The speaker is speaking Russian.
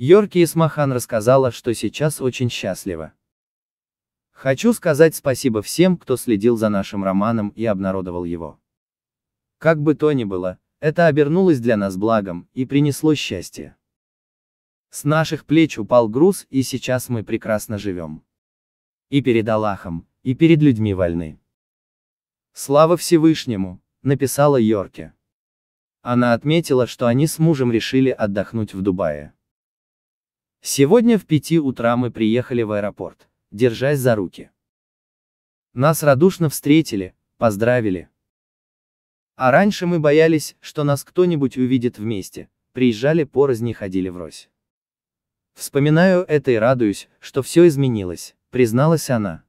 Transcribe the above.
Йорки Исмахан рассказала, что сейчас очень счастлива. Хочу сказать спасибо всем, кто следил за нашим романом и обнародовал его. Как бы то ни было, это обернулось для нас благом и принесло счастье. С наших плеч упал груз, и сейчас мы прекрасно живем. И перед Аллахом, и перед людьми вольны. Слава Всевышнему, написала Йорке. Она отметила, что они с мужем решили отдохнуть в Дубае. Сегодня в пяти утра мы приехали в аэропорт, держась за руки. Нас радушно встретили, поздравили. А раньше мы боялись, что нас кто-нибудь увидит вместе, приезжали порознь и ходили врозь. Вспоминаю это и радуюсь, что все изменилось, призналась она.